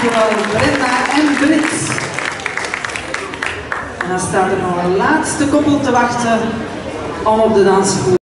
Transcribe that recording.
dankjewel Brenda en Brits. En dan staat er nog een laatste koppel te wachten om op de dansvloer.